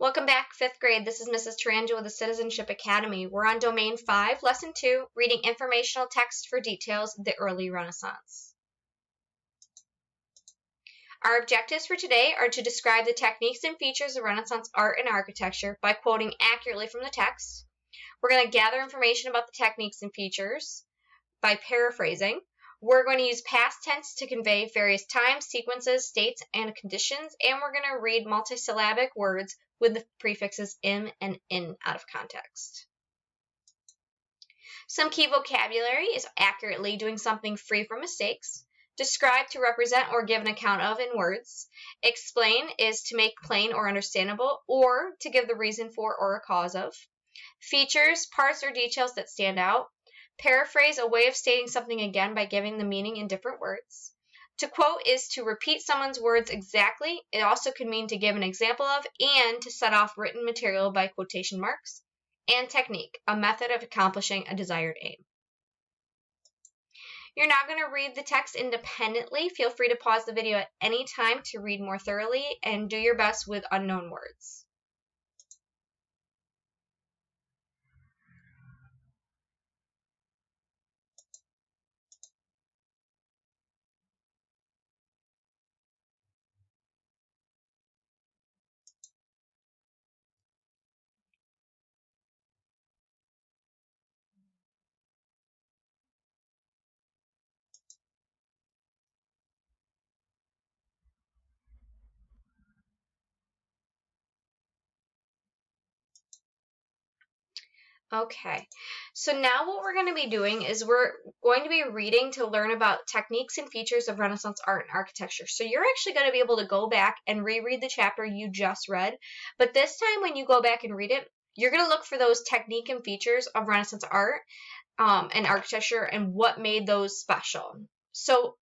Welcome back, fifth grade. This is Mrs. Tarangelo with the Citizenship Academy. We're on Domain 5, Lesson 2, reading informational text for details, the early Renaissance. Our objectives for today are to describe the techniques and features of Renaissance art and architecture by quoting accurately from the text. We're going to gather information about the techniques and features by paraphrasing. We're going to use past tense to convey various times, sequences, states, and conditions, and we're going to read multisyllabic words with the prefixes im and in out of context. Some key vocabulary is accurately doing something free from mistakes. Describe to represent or give an account of in words. Explain is to make plain or understandable or to give the reason for or a cause of. Features, parts or details that stand out. Paraphrase, a way of stating something again by giving the meaning in different words. To quote is to repeat someone's words exactly. It also could mean to give an example of and to set off written material by quotation marks. And technique, a method of accomplishing a desired aim. You're now going to read the text independently. Feel free to pause the video at any time to read more thoroughly and do your best with unknown words. Okay, so now what we're going to be doing is we're going to be reading to learn about techniques and features of Renaissance art and architecture. So you're actually going to be able to go back and reread the chapter you just read, but this time when you go back and read it, you're going to look for those technique and features of Renaissance art um, and architecture and what made those special. So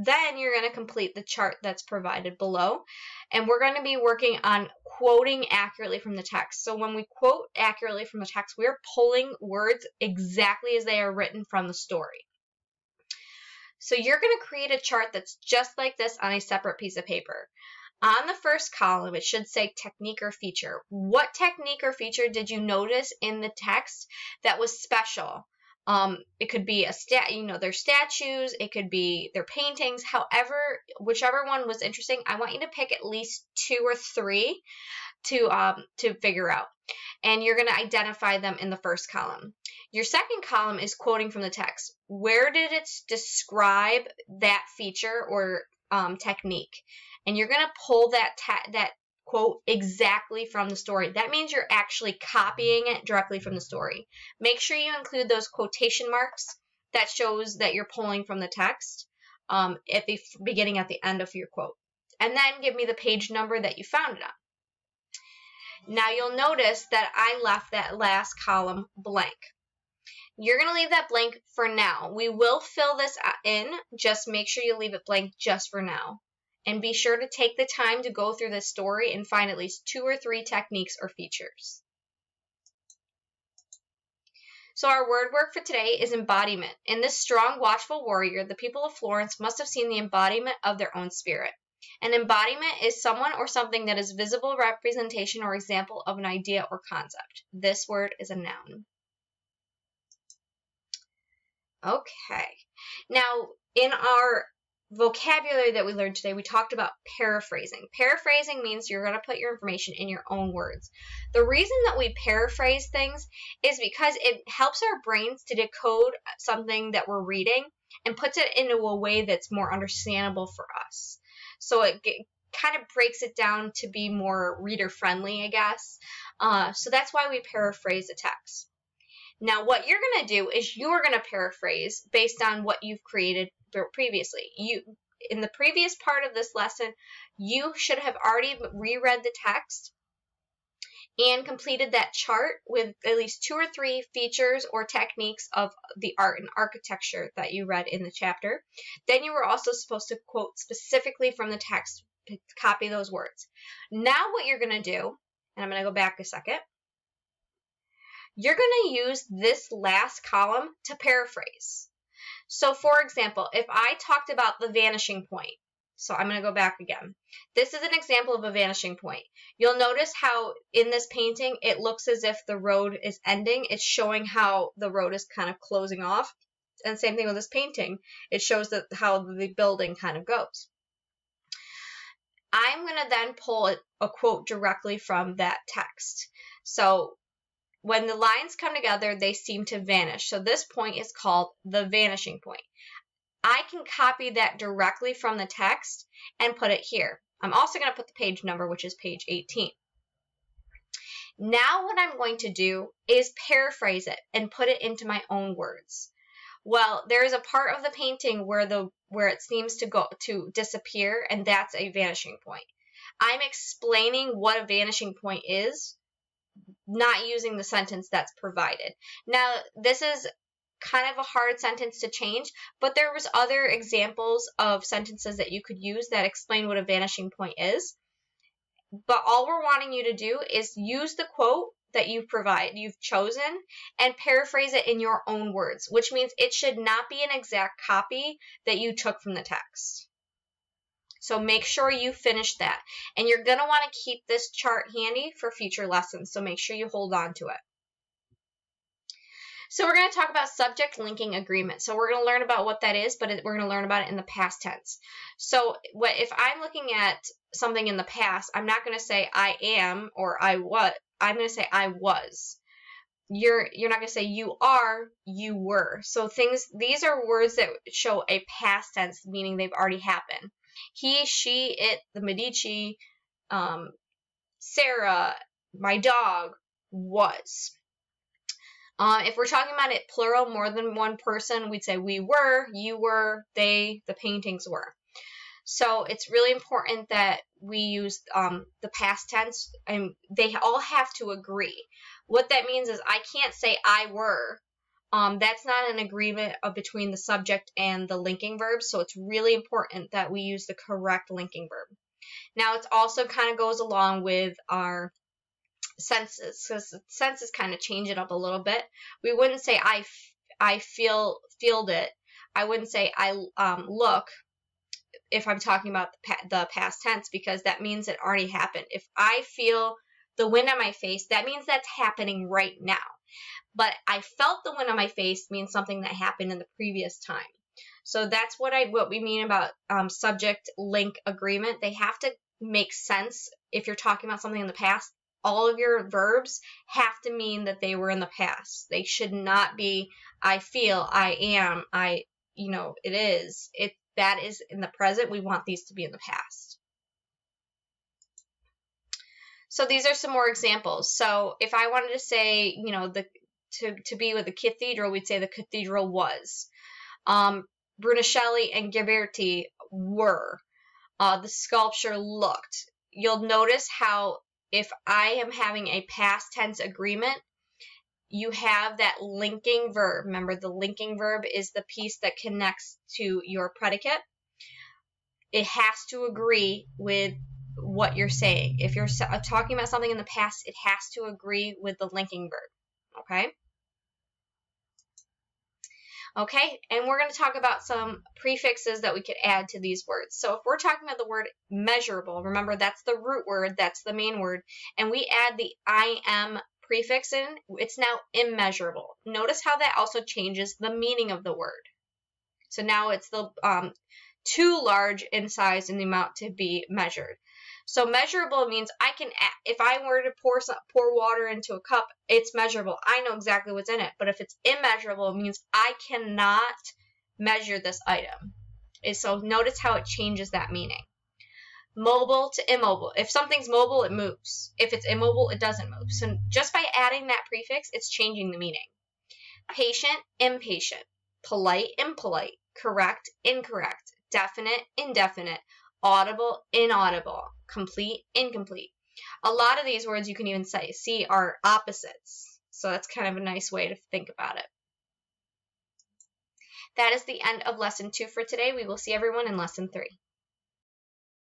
then you're going to complete the chart that's provided below. And we're going to be working on quoting accurately from the text. So when we quote accurately from the text, we're pulling words exactly as they are written from the story. So you're going to create a chart that's just like this on a separate piece of paper. On the first column, it should say technique or feature. What technique or feature did you notice in the text that was special? Um, it could be a stat, you know, their statues. It could be their paintings. However, whichever one was interesting, I want you to pick at least two or three to um, to figure out, and you're going to identify them in the first column. Your second column is quoting from the text. Where did it describe that feature or um, technique? And you're going to pull that that quote exactly from the story. That means you're actually copying it directly from the story. Make sure you include those quotation marks that shows that you're pulling from the text um, at the beginning at the end of your quote. And then give me the page number that you found it on. Now you'll notice that I left that last column blank. You're going to leave that blank for now. We will fill this in. Just make sure you leave it blank just for now and be sure to take the time to go through this story and find at least two or three techniques or features. So our word work for today is embodiment. In this strong, watchful warrior, the people of Florence must have seen the embodiment of their own spirit. An embodiment is someone or something that is visible representation or example of an idea or concept. This word is a noun. Okay. Now, in our vocabulary that we learned today, we talked about paraphrasing. Paraphrasing means you're going to put your information in your own words. The reason that we paraphrase things is because it helps our brains to decode something that we're reading and puts it into a way that's more understandable for us. So it kind of breaks it down to be more reader friendly, I guess. Uh, so that's why we paraphrase a text. Now, what you're going to do is you're going to paraphrase based on what you've created previously. You in the previous part of this lesson, you should have already reread the text and completed that chart with at least two or three features or techniques of the art and architecture that you read in the chapter. Then you were also supposed to quote specifically from the text, copy those words. Now what you're going to do, and I'm going to go back a second, you're going to use this last column to paraphrase. So, for example, if I talked about the vanishing point, So I'm going to go back again. This is an example of a vanishing point. You'll notice how in this painting it looks as if the road is ending. It's showing how the road is kind of closing off. And same thing with this painting. It shows that how the building kind of goes. I'm going to then pull a quote directly from that text. So when the lines come together, they seem to vanish. So this point is called the vanishing point. I can copy that directly from the text and put it here. I'm also going to put the page number, which is page 18. Now what I'm going to do is paraphrase it and put it into my own words. Well, there is a part of the painting where the where it seems to go to disappear and that's a vanishing point. I'm explaining what a vanishing point is, not using the sentence that's provided. Now, this is kind of a hard sentence to change, but there was other examples of sentences that you could use that explain what a vanishing point is. But all we're wanting you to do is use the quote that you provide, you've chosen, and paraphrase it in your own words, which means it should not be an exact copy that you took from the text. So make sure you finish that. And you're going to want to keep this chart handy for future lessons, so make sure you hold on to it. So we're going to talk about subject linking agreement. So we're going to learn about what that is, but we're going to learn about it in the past tense. So what if I'm looking at something in the past, I'm not going to say I am or I what. I'm going to say I was. You're you're not going to say you are, you were. So things these are words that show a past tense meaning they've already happened. He, she, it, the Medici, um, Sarah, my dog was. Um, if we're talking about it plural, more than one person, we'd say we were, you were, they, the paintings were. So it's really important that we use um, the past tense, and they all have to agree. What that means is I can't say I were. Um, that's not an agreement between the subject and the linking verb, so it's really important that we use the correct linking verb. Now, it also kind of goes along with our senses because senses kind of change it up a little bit. We wouldn't say I, I feel feeled it. I wouldn't say I um, look if I'm talking about the, the past tense because that means it already happened. If I feel the wind on my face, that means that's happening right now. But I felt the wind on my face means something that happened in the previous time. So that's what I what we mean about um, subject link agreement. They have to make sense if you're talking about something in the past all of your verbs have to mean that they were in the past. They should not be I feel, I am, I you know, it is. It that is in the present. We want these to be in the past. So these are some more examples. So if I wanted to say, you know, the to, to be with the cathedral, we'd say the cathedral was. Um, Brunelleschi and Ghiberti were. Uh, the sculpture looked. You'll notice how if I am having a past tense agreement, you have that linking verb. Remember, the linking verb is the piece that connects to your predicate. It has to agree with what you're saying. If you're talking about something in the past, it has to agree with the linking verb. Okay? Okay, and we're going to talk about some prefixes that we could add to these words. So if we're talking about the word measurable, remember that's the root word, that's the main word, and we add the im prefix in, it's now immeasurable. Notice how that also changes the meaning of the word. So now it's the um, too large in size and the amount to be measured. So measurable means I can, if I were to pour some, pour water into a cup, it's measurable. I know exactly what's in it. But if it's immeasurable, it means I cannot measure this item. So notice how it changes that meaning. Mobile to immobile. If something's mobile, it moves. If it's immobile, it doesn't move. So just by adding that prefix, it's changing the meaning. Patient, impatient. Polite, impolite. Correct, incorrect. Definite, indefinite audible, inaudible, complete, incomplete. A lot of these words you can even say, see are opposites. So that's kind of a nice way to think about it. That is the end of lesson two for today. We will see everyone in lesson three.